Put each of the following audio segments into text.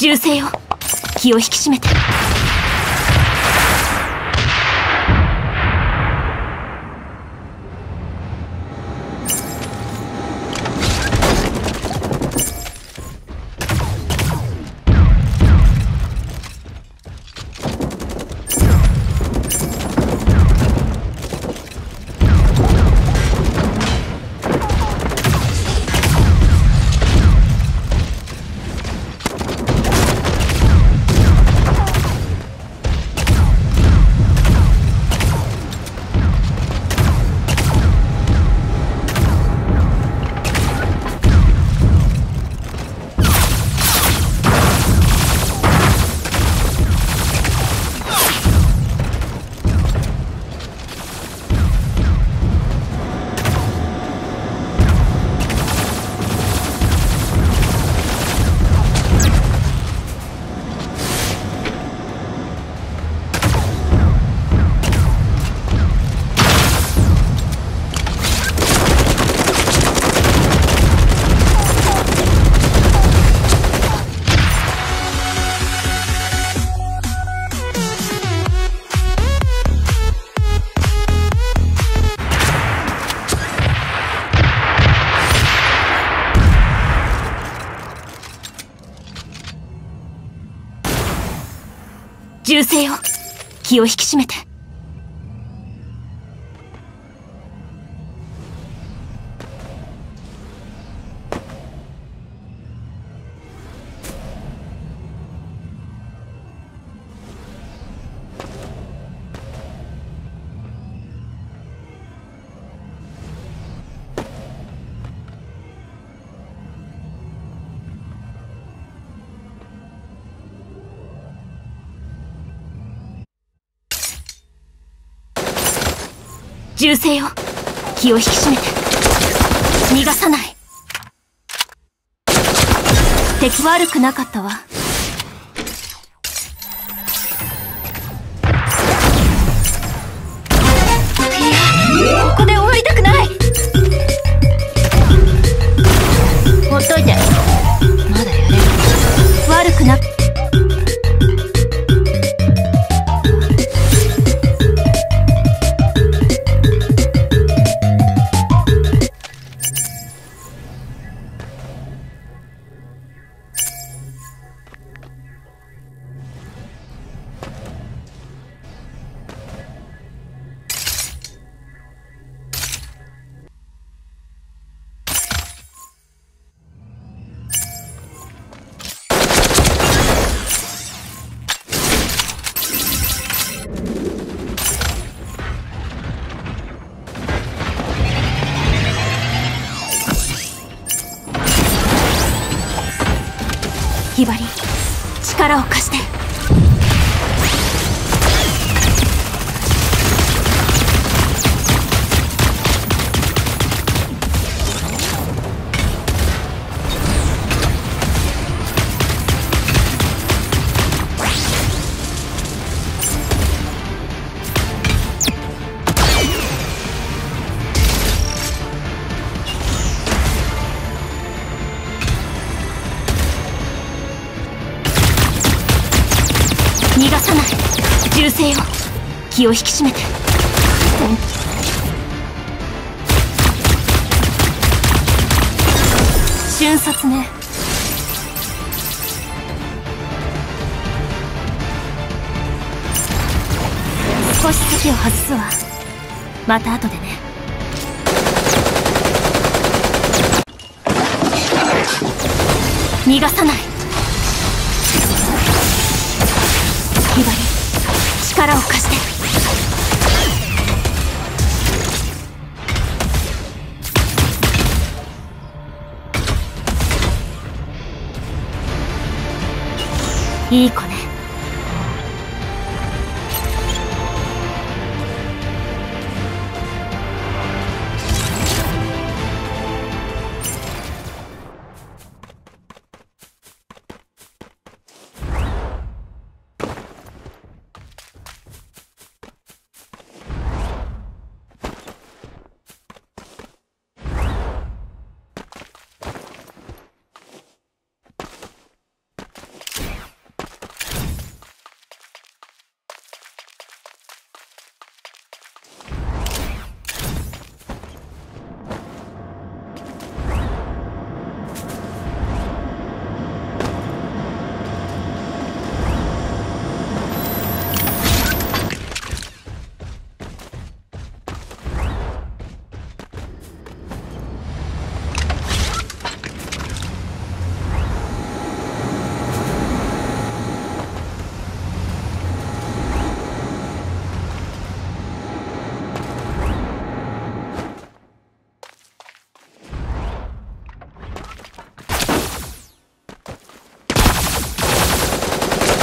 銃声を。気を引き締めて。銃声よ気を引き締めて。銃声よ気を引き締めて。逃がさない。敵悪くなかったわ。ひばり力を貸して。気を引き締めて。瞬殺ね。少し席を外すわ。また後でね。逃がさない。ひばり力を貸して。いい子ね。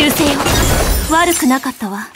修正を悪くなかったわ。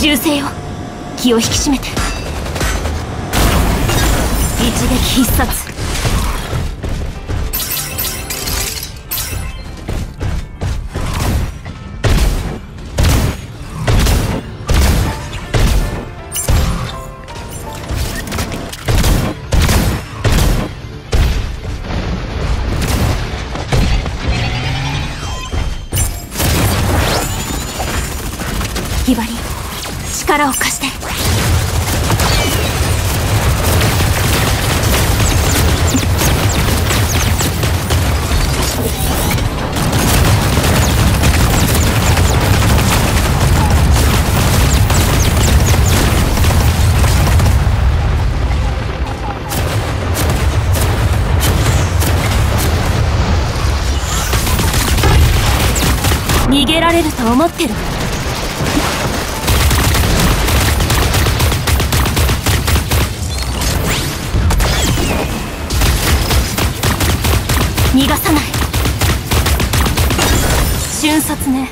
銃声よ気を引き締めて。一撃必殺。を貸して。逃げられると思ってる。逃がさない。瞬殺ね。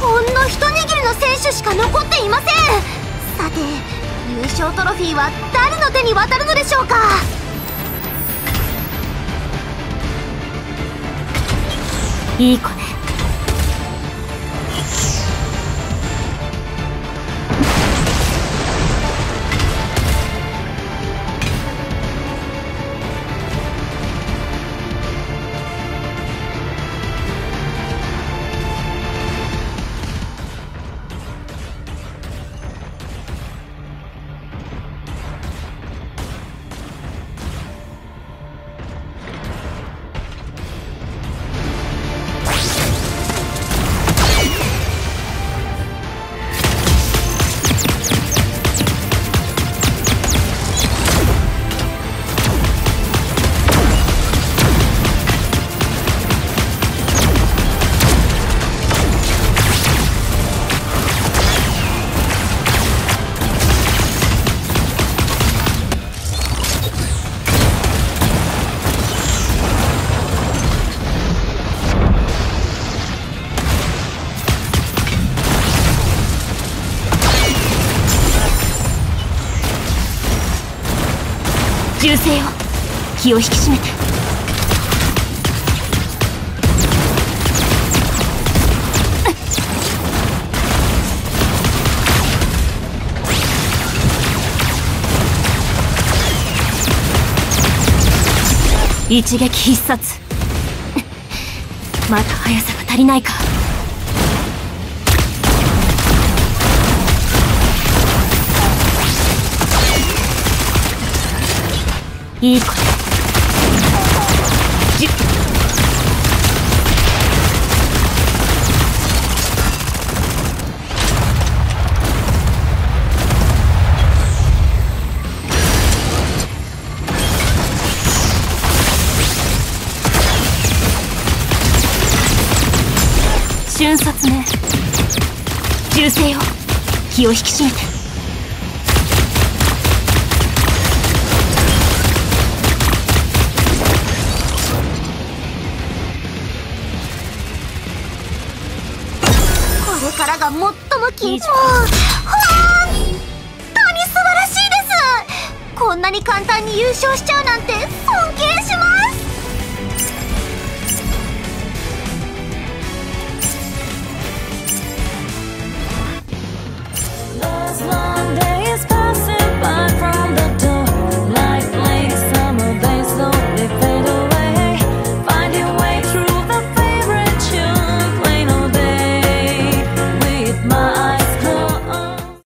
ほんの一握りの選手しか残っていません。さて優勝トロフィーは誰の手に渡るのでしょうか。いい子ね。銃声よ気を引き締めて。一撃必殺。まだ速さが足りないか。いい子だじ瞬殺ね。銃声よ気を引き締めて。もう本当に素晴らしいです。こんなに簡単に優勝しちゃうなんて